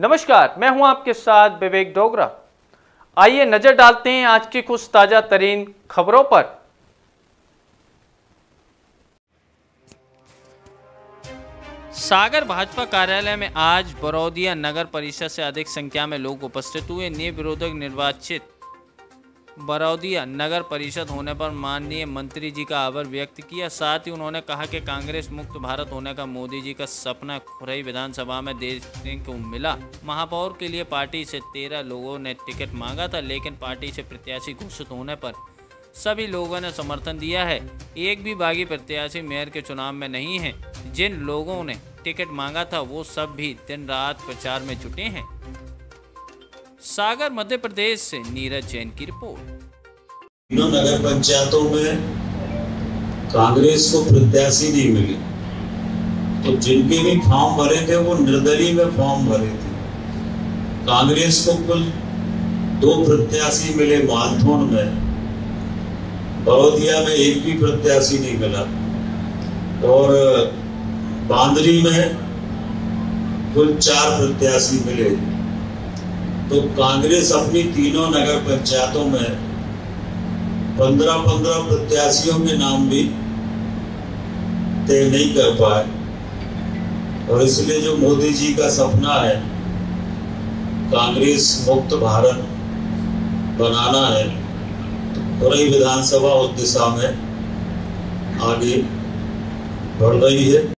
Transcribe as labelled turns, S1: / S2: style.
S1: नमस्कार, मैं हूँ आपके साथ विवेक डोगरा। आइए नज़र डालते हैं आज की कुछ ताज़ा तरीन खबरों पर। सागर भाजपा कार्यालय में आज बरौदिया नगर परिषद से अधिक संख्या में लोग उपस्थित हुए, निर्विरोधक निर्वाचित बरौदिया नगर परिषद होने पर माननीय मंत्री जी का आभार व्यक्त किया। साथ ही उन्होंने कहा कि कांग्रेस मुक्त भारत होने का मोदी जी का सपना खुरई विधानसभा में देखने को मिला। महापौर के लिए पार्टी से तेरह लोगों ने टिकट मांगा था, लेकिन पार्टी से प्रत्याशी घोषित होने पर सभी लोगों ने समर्थन दिया है। एक भी बागी प्रत्याशी मेयर के चुनाव में नहीं है। जिन लोगों ने टिकट मांगा था, वो सब भी दिन रात प्रचार में जुटे हैं। सागर, मध्य प्रदेश से नीरज जैन की रिपोर्ट।
S2: नगर पंचायतों में कांग्रेस को प्रत्याशी नहीं मिली। तो जिनके भी फॉर्म भरे थे, वो निर्दलीय में फॉर्म भरे थे। कांग्रेस को कुल दो प्रत्याशी मिले मालथोन में। बड़ोदिया में एक भी प्रत्याशी नहीं मिला। और बांदरी में कुल चार प्रत्याशी मिले। तो कांग्रेस अपनी तीनों नगर पंचायतों में पंद्रह पंद्रह प्रत्याशियों के नाम भी तय नहीं कर पाए। और इसलिए जो मोदी जी का सपना है, कांग्रेस मुक्त भारत बनाना है तो विधानसभा उस दिशा में आगे बढ़ रही है।